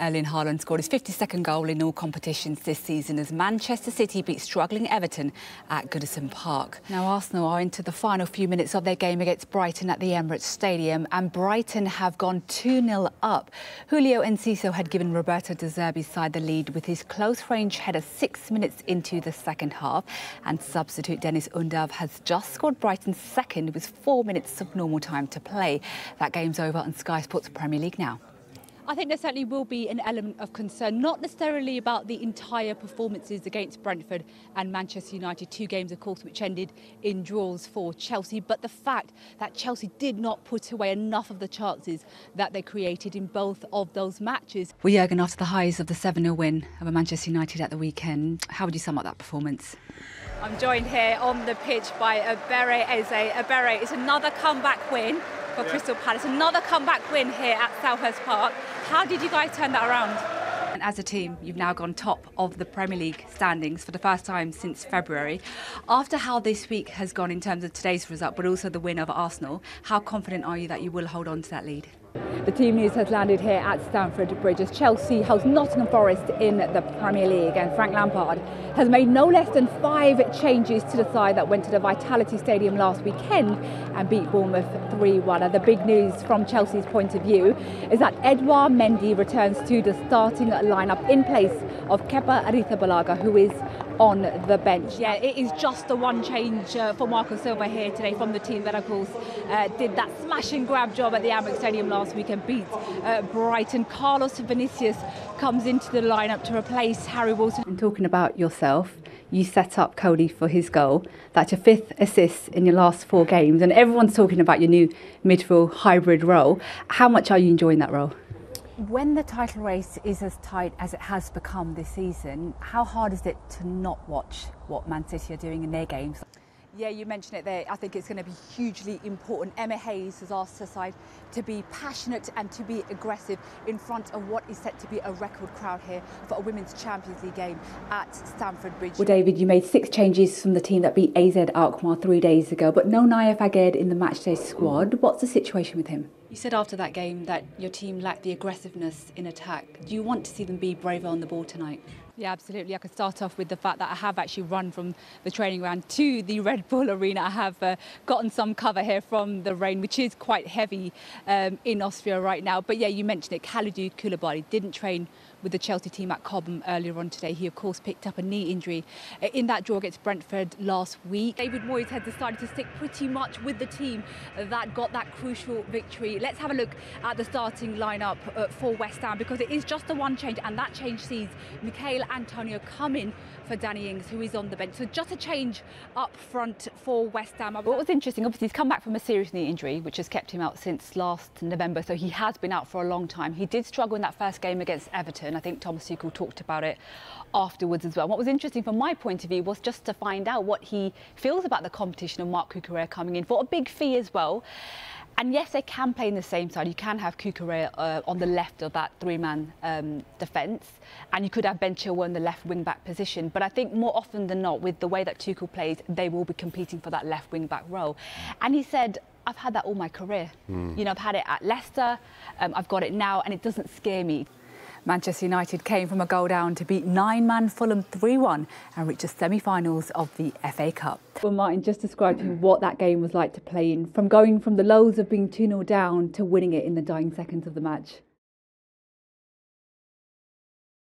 Erling Haaland scored his 52nd goal in all competitions this season as Manchester City beat struggling Everton at Goodison Park. Now, Arsenal are into the final few minutes of their game against Brighton at the Emirates Stadium, and Brighton have gone 2 0 up. Julio Enciso had given Roberto De Zerbi's side the lead with his close range header six minutes into the second half, and substitute Deniz Undav has just scored Brighton's second with four minutes of normal time to play. That game's over on Sky Sports Premier League now. I think there certainly will be an element of concern, not necessarily about the entire performances against Brentford and Manchester United, two games, of course, which ended in draws for Chelsea, but the fact that Chelsea did not put away enough of the chances that they created in both of those matches. Well, Jurgen, after the highs of the 7 0 win over Manchester United at the weekend, how would you sum up that performance? I'm joined here on the pitch by Ebere Eze. Ebere, it's another comeback win for yeah. Crystal Palace. Another comeback win here at Selhurst Park. How did you guys turn that around? And as a team, you've now gone top of the Premier League standings for the first time since February. After how this week has gone in terms of today's result, but also the win over Arsenal, how confident are you that you will hold on to that lead? The team news has landed here at Stamford Bridge as Chelsea host Nottingham Forest in the Premier League and Frank Lampard has made no less than five changes to the side that went to the Vitality Stadium last weekend and beat Bournemouth 3-1. the big news from Chelsea's point of view is that Edouard Mendy returns to the starting lineup in place of Kepa Arrizabalaga who is on the bench. Yeah, it is just the one change uh, for Marco Silva here today from the team that, of course, uh, did that smash and grab job at the Amex Stadium last week and beat uh, Brighton. Carlos Vinicius comes into the lineup to replace Harry Wilson. And talking about yourself, you set up Coady for his goal. That's your fifth assist in your last four games, and everyone's talking about your new midfield hybrid role. How much are you enjoying that role? When the title race is as tight as it has become this season, how hard is it to not watch what Man City are doing in their games? Yeah, you mentioned it there. I think it's going to be hugely important. Emma Hayes has asked her side to be passionate and to be aggressive in front of what is set to be a record crowd here for a Women's Champions League game at Stamford Bridge. Well, David, you made six changes from the team that beat AZ Alkmaar three days ago, but no Nayef Aguerd in the matchday squad. What's the situation with him? You said after that game that your team lacked the aggressiveness in attack. Do you want to see them be braver on the ball tonight? Yeah, absolutely. I could start off with the fact that I have actually run from the training ground to the Red Bull Arena. I have uh, gotten some cover here from the rain, which is quite heavy um, in Austria right now. But yeah, you mentioned it. Kalidou Koulibaly didn't train with the Chelsea team at Cobham earlier on today. He, of course, picked up a knee injury uh, in that draw against Brentford last week. David Moyes had decided to stick pretty much with the team that got that crucial victory. Let's have a look at the starting lineup uh, for West Ham because it is just the one change, and that change sees Antonio come in for Danny Ings, who is on the bench. So just a change up front for West Ham. What was interesting, obviously, he's come back from a serious knee injury, which has kept him out since last November. So he has been out for a long time. He did struggle in that first game against Everton I think Thomas Tuchel talked about it afterwards as well. what was interesting from my point of view was just to find out what he feels about the competition of Marc Cucurella coming in for a big fee as well. And yes, they can play in the same side. You can have Cucurella uh, on the left of that three-man um, defence, and you could have Ben Chilwell in the left wing-back position. But I think more often than not, with the way that Tuchel plays, they will be competing for that left wing-back role. And he said, I've had that all my career. Mm. You know, I've had it at Leicester, um, I've got it now, and it doesn't scare me. Manchester United came from a goal down to beat nine-man Fulham 3-1 and reach the semi-finals of the FA Cup. Well, Martin, just describe to me what that game was like to play in, from going from the lows of being 2-0 down to winning it in the dying seconds of the match.